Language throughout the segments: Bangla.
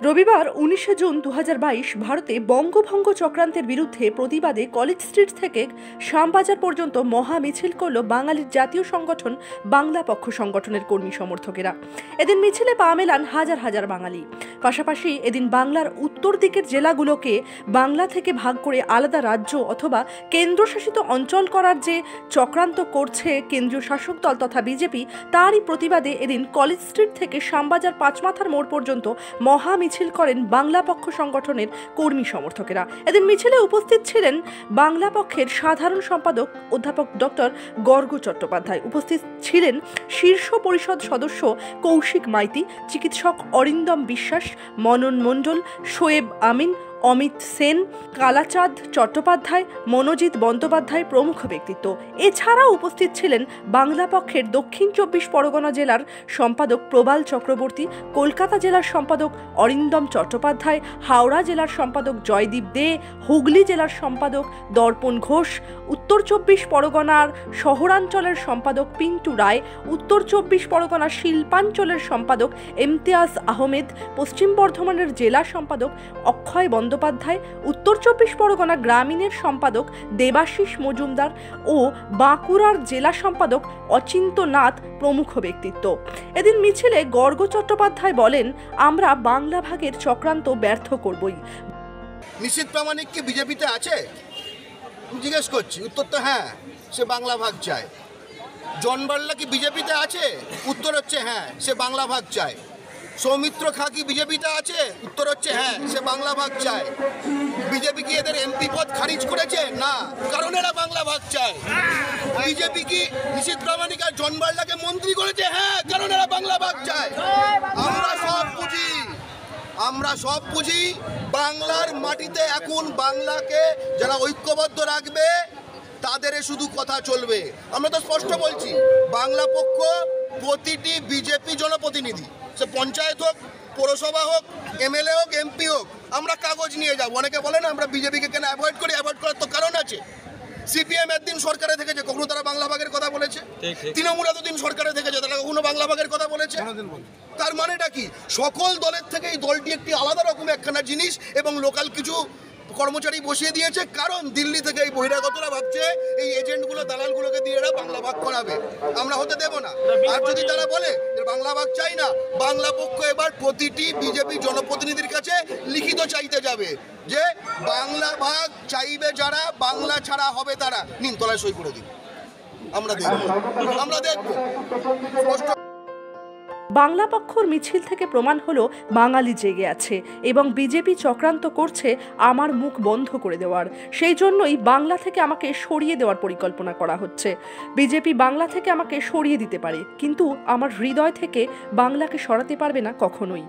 রবিবার উনিশে জুন দু হাজার বাইশ ভারতে বঙ্গভঙ্গ চক্রান্তের বিরুদ্ধে প্রতিবাদে কলেজ স্ট্রিট থেকে শ্যামবাজার পর্যন্ত মহা মিছিল করল বাঙালির জাতীয় সংগঠন বাংলা পক্ষ সংগঠনের কর্মী সমর্থকেরা। এদিন মিছিলে পা মেলান হাজার হাজার বাঙালি। পাশাপাশি এদিন বাংলার উত্তর দিকের জেলাগুলোকে বাংলা থেকে ভাগ করে আলাদা রাজ্য অথবা কেন্দ্রশাসিত অঞ্চল করার যে চক্রান্ত করছে কেন্দ্রীয় শাসক দল তথা বিজেপি, তারই প্রতিবাদে এদিন কলেজ স্ট্রিট থেকে শ্যামবাজার পাঁচমাথার মোড় পর্যন্ত মহা মিছিল করেন বাংলা পক্ষ সংগঠনের কর্মী সমর্থকেরা। এদিন মিছিলে উপস্থিত ছিলেন বাংলা পক্ষের সাধারণ সম্পাদক অধ্যাপক ডক্টর গর্গ চট্টোপাধ্যায়। উপস্থিত ছিলেন শীর্ষ পরিষদ সদস্য কৌশিক মাইতি, চিকিৎসক অরিন্দম বিশ্বাস, মনন মণ্ডল, শোয়েব আমিন অমিত সেন, কালাচাঁদ চট্টোপাধ্যায়, মনোজিৎ বন্দ্যোপাধ্যায় প্রমুখ ব্যক্তিত্ব। এছাড়াও উপস্থিত ছিলেন বাংলা পক্ষের দক্ষিণ চব্বিশ পরগনা জেলার সম্পাদক প্রবাল চক্রবর্তী, কলকাতা জেলার সম্পাদক অরিন্দম চট্টোপাধ্যায়, হাওড়া জেলার সম্পাদক জয়দীপ দে, হুগলি জেলার সম্পাদক দর্পণ ঘোষ, উত্তর চব্বিশ পরগনার শহরাঞ্চলের সম্পাদক পিন্টু রায়, উত্তর চব্বিশ পরগনা শিল্পাঞ্চলের সম্পাদক ইমতিয়াজ আহমেদ, পশ্চিম বর্ধমানের জেলা সম্পাদক অক্ষয় বন্দ্যোপাধ্যায় উত্তর চব্বিশ পরগনা গ্রামীণের সম্পাদক দেবাশিস মজুমদার ও বাঁকুড়ার জেলা সম্পাদক অচিন্তনাথ প্রমুখ ব্যক্তিত্ব। এদিন মিছিলে গর্গ চট্টোপাধ্যায় বলেন, আমরা বাংলা ভাগের চক্রান্ত ব্যর্থ করবই। নিশ্চিত প্রামাণিক কি বিজেপিতে আছে? জিজ্ঞেস করছি, উত্তর তো হ্যাঁ সে বাংলা ভাগ চায়। জন বার্লা কি বিজেপিতে আছে? উত্তর হচ্ছে হ্যাঁ সে বাংলা ভাগ চায়। সৌমিত্র খা কি বিজেপিতে আছে? উত্তর হচ্ছে হ্যাঁ সে বাংলা ভাগ চায়। বিজেপি কি এদের এমপি পদ খারিজ করেছে? না, কারণ এরা বাংলা ভাগ চায়। বিজেপি কি নিশীত প্রামাণিক আর জন বার্লাকে মন্ত্রী করেছে? হ্যাঁ কারণ এরা বাংলা ভাগ চায়। আমরা সব বুঝি, আমরা সব বুঝি, বাংলার মাটিতে এখন বাংলাকে যারা ঐক্যবদ্ধ রাখবে, তাদের শুধু কথা চলবে। আমরা তো স্পষ্ট বলছি, বাংলা পক্ষ প্রতিটি বিজেপি জনপ্রতিনিধি সে পঞ্চায়েত হোক পৌরসভা হোক এমএলএ হোক এমপি হোক আমরা কাগজ নিয়ে যাব। অনেকে বলে না আমরা বিজেপিকে কেন অ্যাভয়েড করি? অ্যাভয়েড করার তো কারণ আছে। সিপিএম একদিন সরকারে থেকেছে কখনো তারা বাংলা ভাগের কথা বলেছে। তৃণমূল এতদিন সরকারে থেকেছে তারা কখনো বাংলা ভাগের কথা বলেছে। তার মানেটা কি? সকল দলের থেকে এই দলটি একটি আলাদা রকম একখানা জিনিস এবং লোকাল কিছু কর্মচারী বসিয়ে দিয়েছে, কারণ দিল্লি থেকে এই বহিরাগতরা ভাবছে এই এজেন্টগুলো, দালালগুলোকে দিয়ে এরা বাংলা ভাগ করাবে। আমরা হতে দেব না। আর যদি তারা বলে যে বাংলা ভাগ চাই না, বাংলা পক্ষ এবার প্রতিটি বিজেপি জনপ্রতিনিধির কাছে লিখিত চাইতে যাবে যে বাংলা ভাগ চাইবে যারা, বাংলা ছাড়া হবে তারা। নিন, তলায় সই করে দিন। আমরা দেখব। আমরা দেখব। বাংলা পক্ষর মিছিল থেকে প্রমাণ হলো বাঙালি জেগে আছে এবং বিজেপি চক্রান্ত করছে আমার মুখ বন্ধ করে দেওয়ার। সেই জন্যই বাংলা থেকে আমাকে সরিয়ে দেওয়ার পরিকল্পনা করা হচ্ছে। বিজেপি বাংলা থেকে আমাকে সরিয়ে দিতে পারে, কিন্তু আমার হৃদয় থেকে বাংলাকে সরাতে পারবে না কখনোই।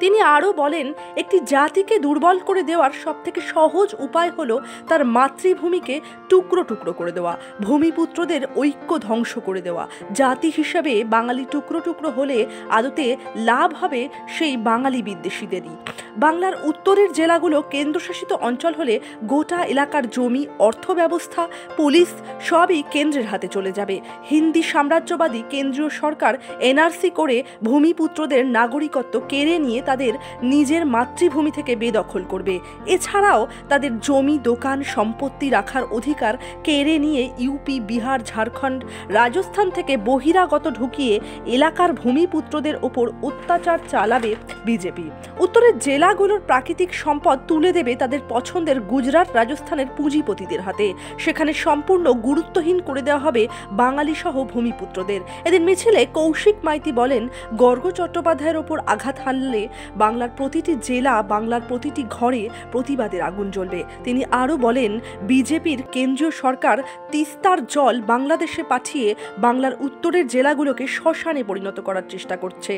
তিনি আরও বলেন, একটি জাতিকে দুর্বল করে দেওয়ার সবথেকে সহজ উপায় হলো তার মাতৃভূমিকে টুকরো টুকরো করে দেওয়া, ভূমিপুত্রদের ঐক্য ধ্বংস করে দেওয়া। জাতি হিসাবে বাঙালি টুকরো টুকরো হলে আদতে লাভ হবে সেই বাঙালি বিদ্বেষীদেরই। বাংলার উত্তরের জেলাগুলো কেন্দ্রশাসিত অঞ্চল হলে গোটা এলাকার জমি অর্থ ব্যবস্থা পুলিশ সবই কেন্দ্রের হাতে চলে যাবে। হিন্দি সাম্রাজ্যবাদী কেন্দ্রীয় সরকার এনআরসি করে ভূমিপুত্রদের নাগরিকত্ব কেড়ে নিয়ে তাদের নিজের মাতৃভূমি থেকে বেদখল করবে। এছাড়াও তাদের জমি, দোকান, সম্পত্তি রাখার অধিকার কেড়ে নিয়ে ইউপি, বিহার, ঝাড়খণ্ড, রাজস্থান থেকে বহিরাগত ঢুকিয়ে এলাকার ভূমিপুত্রদের ওপর অত্যাচার চালাবে বিজেপি। উত্তরের জেলাগুলোর প্রাকৃতিক সম্পদ তুলে দেবে তাদের পছন্দের গুজরাট রাজস্থানের পুঁজিপতিদের হাতে। সেখানে সম্পূর্ণ গুরুত্বহীন করে দেওয়া হবে বাঙালি সহ ভূমিপুত্রদের। এদিন মিছিলে কৌশিক মাইতি বলেন, গর্গ চট্টোপাধ্যায়ের ওপর আঘাত হানলে বাংলার প্রতিটি জেলা, বাংলার প্রতিটি ঘরে প্রতিবাদের আগুন জ্বলবে। তিনি আরও বলেন, বিজেপির কেন্দ্রীয় সরকার তিস্তার জল বাংলাদেশে পাঠিয়ে বাংলার উত্তরের জেলাগুলোকে শ্মশানে পরিণত করার চেষ্টা করছে।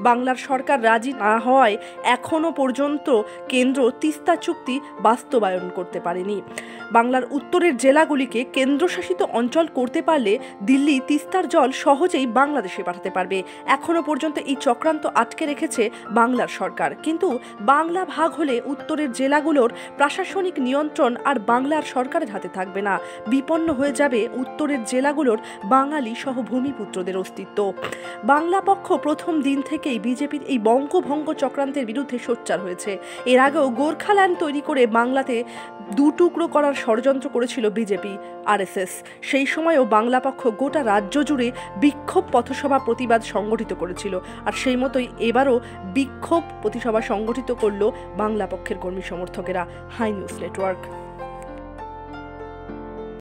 বাংলার সরকার রাজি না হওয়ায় এখনও পর্যন্ত পর্যন্ত কেন্দ্র তিস্তা চুক্তি বাস্তবায়ন করতে পারেনি। বাংলার উত্তরের জেলাগুলিকে কেন্দ্রশাসিত অঞ্চল করতে পারলে দিল্লি তিস্তার জল সহজেই বাংলাদেশে পাঠাতে পারবে। এখনও পর্যন্ত এই চক্রান্ত আটকে রেখেছে বাংলার সরকার। কিন্তু বাংলা ভাগ হলে উত্তরের জেলাগুলোর প্রশাসনিক নিয়ন্ত্রণ আর বাংলার সরকারের হাতে থাকবে না। বিপন্ন হয়ে যাবে উত্তরের জেলাগুলোর বাঙালি সহ ভূমিপুত্রদের অস্তিত্ব। বাংলা পক্ষ প্রথম দিন থেকেই বিজেপির এই বঙ্গভঙ্গ চক্রান্তের বিরুদ্ধে সোচ্চার হয়েছে। এর আগেও গোর্খাল্যান্ড তৈরি করে বাংলাতে দু টুকরো করার ষড়যন্ত্র করেছিল বিজেপি, আরএসএস। সেই সময়ও বাংলা পক্ষ গোটা রাজ্য জুড়ে বিক্ষোভ পথসভা প্রতিবাদ সংগঠিত করেছিল আর সেই মতোই এবারও বিক্ষোভ প্রতিসভা সংগঠিত করল বাংলা পক্ষের কর্মী সমর্থকেরা, হাই নিউজ নেটওয়ার্ক।